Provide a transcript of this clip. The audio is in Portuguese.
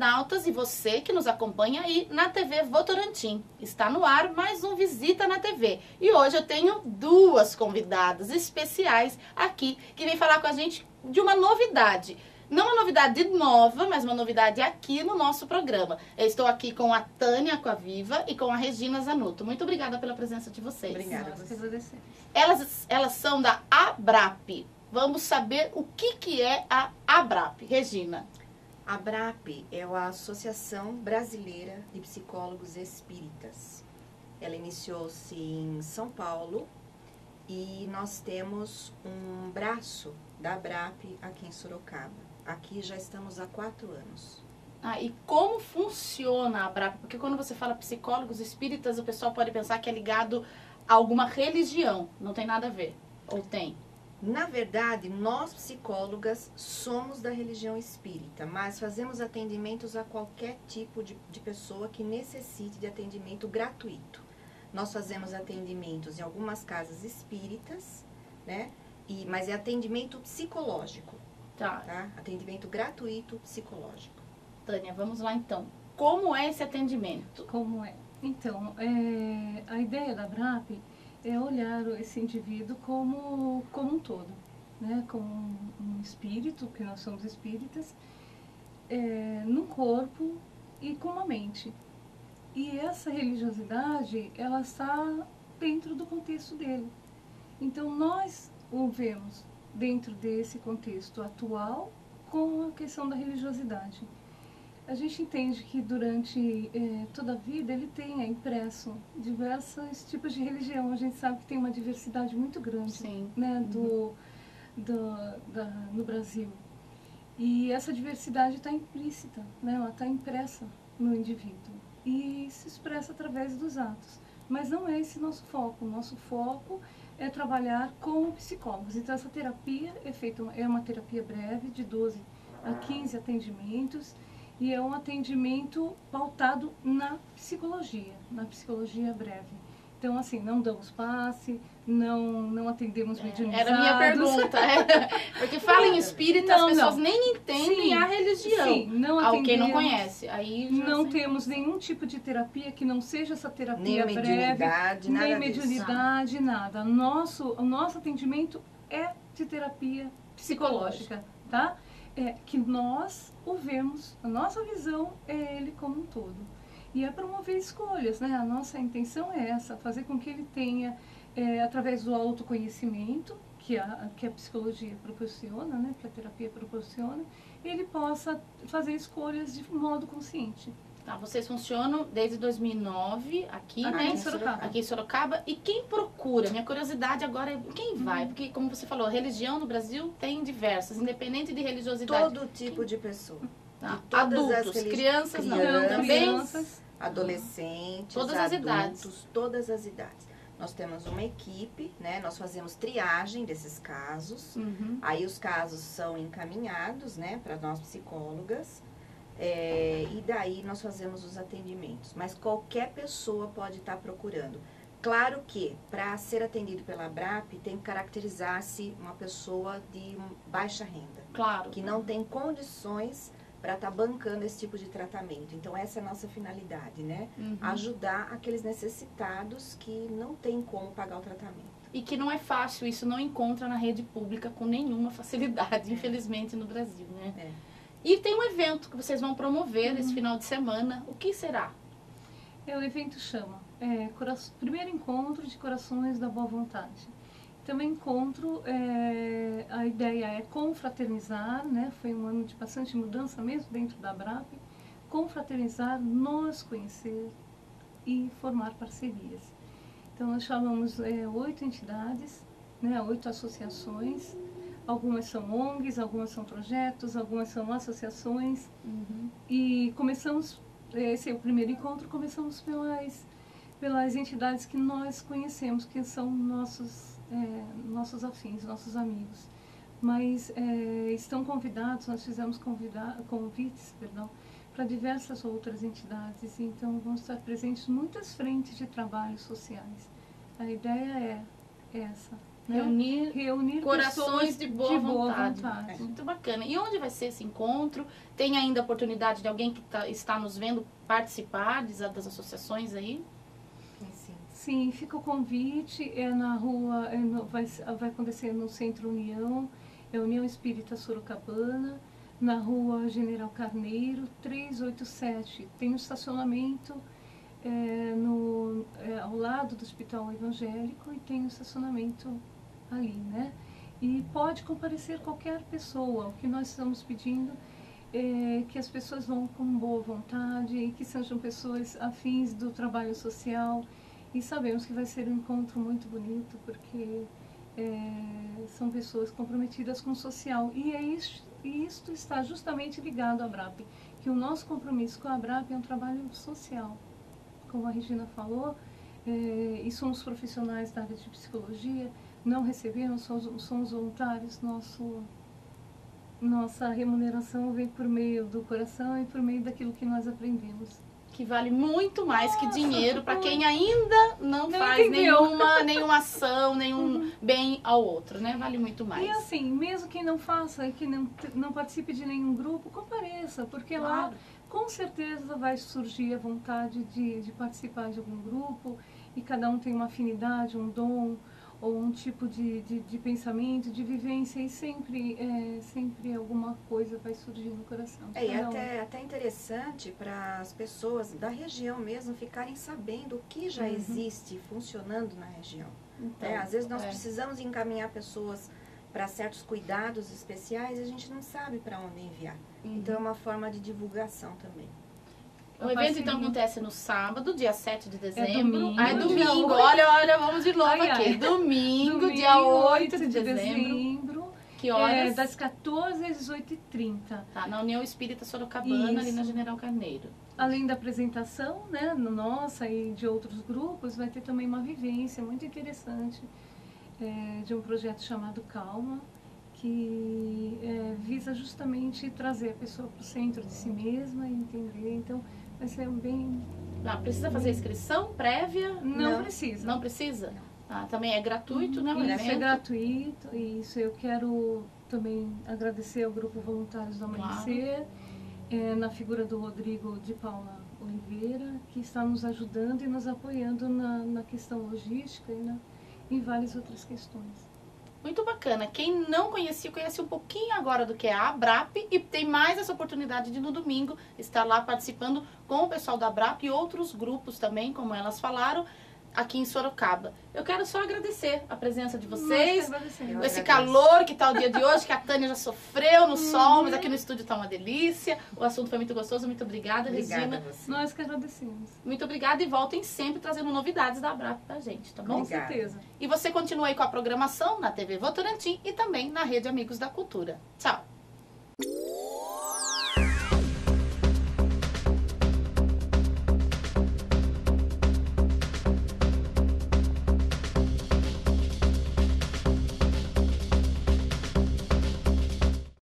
internautas e você que nos acompanha aí na TV Votorantim. Está no ar mais um Visita na TV. E hoje eu tenho duas convidadas especiais aqui que vêm falar com a gente de uma novidade. Não uma novidade nova, mas uma novidade aqui no nosso programa. Eu estou aqui com a Tânia Coaviva e com a Regina Zanuto. Muito obrigada pela presença de vocês. Obrigada. Nós que agradecemos. Elas, elas são da ABRAP. Vamos saber o que, que é a ABRAP. Regina. A BRAP é a Associação Brasileira de Psicólogos Espíritas. Ela iniciou-se em São Paulo e nós temos um braço da BRAP aqui em Sorocaba. Aqui já estamos há quatro anos. Ah, e como funciona a ABRAP? Porque quando você fala psicólogos espíritas, o pessoal pode pensar que é ligado a alguma religião. Não tem nada a ver. Ou tem? Na verdade, nós psicólogas somos da religião espírita, mas fazemos atendimentos a qualquer tipo de, de pessoa que necessite de atendimento gratuito. Nós fazemos atendimentos em algumas casas espíritas, né? E, mas é atendimento psicológico, Tá. tá? Atendimento gratuito psicológico. Tânia, vamos lá então. Como é esse atendimento? Como é? Então, é, a ideia da BRAP é olhar esse indivíduo como, como um todo, né? como um, espírito, que nós somos espíritas, é, num corpo e com uma mente. E essa religiosidade, ela está dentro do contexto dele. Então, nós o vemos dentro desse contexto atual com a questão da religiosidade. A gente entende que durante eh, toda a vida ele tenha impresso diversos tipos de religião. A gente sabe que tem uma diversidade muito grande Sim. né, do, do, da, no Brasil. E essa diversidade está implícita, né, ela está impressa no indivíduo e se expressa através dos atos. Mas não é esse nosso foco. O nosso foco é trabalhar com psicólogos. Então, essa terapia é feita, é uma terapia breve, de 12 a 15 atendimentos, e é um atendimento pautado na psicologia, na psicologia breve. Então, assim, não damos passe, não, não atendemos mediunizados. Era a minha pergunta. é. Porque fala em espírita, Não, as pessoas não. nem entendem Sim, a religião. Sim, não Ao quem não atendemos- conhece. Aí Não sei. temos nenhum tipo de terapia que não seja essa Nem terapia breve, mediunidade, nada nem disso. mediunidade, nada. Nosso, o nosso atendimento é de terapia psicológica, tá? É que nós o vemos, a nossa visão é ele como um todo. E é promover escolhas, né? A nossa intenção é essa, fazer com que ele tenha, é, através do autoconhecimento, que a, que a psicologia proporciona, né? Que a terapia proporciona, ele possa fazer escolhas de modo consciente. Tá, vocês funcionam desde 2009 aqui, Aqui né? em Sorocaba. Aqui em Sorocaba. E quem procura? Minha curiosidade agora é quem vai? Porque, como você falou, religião no Brasil tem diversas, independente de religiosidade. Todo tipo de pessoa. Tá? de todas as Adultos, religi- crianças não. crianças. Também crianças, Adolescentes, Todas as adultos, idades. todas as idades. Nós temos uma equipe, né? Nós fazemos triagem desses casos. Uhum. Aí os casos são encaminhados, né, para nós psicólogas. É, e daí nós fazemos os atendimentos. Mas qualquer pessoa pode estar procurando. Claro que para ser atendido pela BRAP tem que caracterizar-se uma pessoa de baixa renda, Claro. que não tem condições para estar bancando esse tipo de tratamento. Então essa é a nossa finalidade, né? Uhum. Ajudar aqueles necessitados que não têm como pagar o tratamento. E que não é fácil, isso não encontra na rede pública com nenhuma facilidade, infelizmente, no Brasil, né? É. E tem um evento que vocês vão promover esse final de semana. O que será? É, o evento chama é, cora- Primeiro Encontro de Corações da Boa Vontade. O encontro, é, a ideia é confraternizar, né? foi um ano de bastante mudança mesmo dentro da BRAP, confraternizar, nos conhecer e formar parcerias. Então, nós chamamos é, oito entidades, né? oito associações, algumas são ONGs, algumas são projetos, algumas são associações, e começamos, esse é o primeiro encontro, começamos pelas, pelas entidades que nós conhecemos, que são nossos, é, nossos afins, nossos amigos. Mas é, estão convidados, nós fizemos convida convites perdão, para diversas outras entidades, então vão estar presentes muitas frentes de trabalhos sociais. A ideia é essa, né? Reunir reunir corações pessoas de boa, vontade. vontade. É muito bacana. E onde vai ser esse encontro? Tem ainda a oportunidade de alguém que tá- está nos vendo participar das, associações aí? Sim. Sim, fica o convite, é na rua, é no- vai, vai acontecer no Centro União, é União Espírita Sorocabana, na rua General Carneiro, 387. Tem um estacionamento é, no, é, ao lado do Hospital Evangélico e tem um estacionamento ali, né? E pode comparecer qualquer pessoa. O que nós estamos pedindo é que as pessoas vão com boa vontade e que sejam pessoas afins do trabalho social. E sabemos que vai ser um encontro muito bonito, porque é, são pessoas comprometidas com o social. E é isso, e isto está justamente ligado à ABRAP, que o nosso compromisso com a ABRAP é um trabalho social. Como a Regina falou, é, e somos profissionais da área de psicologia, não recebemos, somos, somos voluntários, nosso, nossa remuneração vem por meio do coração e por meio daquilo que nós aprendemos. Que vale muito mais que Nossa, dinheiro para quem ainda não, Não faz entendeu. nenhuma, nenhuma ação, nenhum bem ao outro, né? Vale muito mais. E assim, mesmo quem não faça, que não, não participe de nenhum grupo, compareça, porque lá Claro. Com certeza vai surgir a vontade de, de participar de algum grupo e cada um tem uma afinidade, um dom ou um tipo de, de, de pensamento, de vivência e sempre, é, sempre alguma coisa vai surgir no coração. É, e um. até, até interessante para as pessoas da região mesmo ficarem sabendo o que já Uhum. existe funcionando na região. Então, né? Às vezes nós é. precisamos encaminhar pessoas para certos cuidados especiais e a gente não sabe para onde enviar. Então é uma forma de divulgação também. O evento então acontece no sábado, dia 7 de dezembro. domingo, ah, é domingo. Olha, olha, vamos de novo Ai, aqui. ai. Domingo, dia 8 de, de dezembro. dezembro, Que é, horas? das 14 às 18h30. Tá, na União Espírita Sorocabana, ali Isso. na General Carneiro. Além da apresentação, né, no nossa e de outros grupos, vai ter também uma vivência muito interessante é, de um projeto chamado Calma, que é, visa justamente trazer a pessoa para o centro de si mesma e entender. Então, vai ser bem... Ah, precisa fazer inscrição prévia? Não, Não. precisa. Não precisa? Ah, também é gratuito, né? O Isso é gratuito, e isso eu quero também agradecer ao Grupo Voluntários do Claro. Amanhecer, é, na figura do Rodrigo de Paula Oliveira, que está nos ajudando e nos apoiando na, na questão logística e na, em várias outras questões. Muito bacana. Quem não conhecia, conhece um pouquinho agora do que é a ABRAP e tem mais essa oportunidade de no domingo estar lá participando com o pessoal da ABRAP e outros grupos também, como elas falaram, aqui em Sorocaba. Eu quero só agradecer a presença de vocês. Nós agradecemos. Eu Esse calor que tá o dia de hoje, que a Tânia já sofreu no sol, mas aqui no estúdio tá uma delícia. O assunto foi muito gostoso. Muito obrigada, Obrigada Regina. Nós que agradecemos. Muito obrigada e voltem sempre trazendo novidades da ABRAP pra gente, tá bom? Com certeza. E você continua aí com a programação na TV Votorantim e também na Rede Amigos da Cultura. Tchau!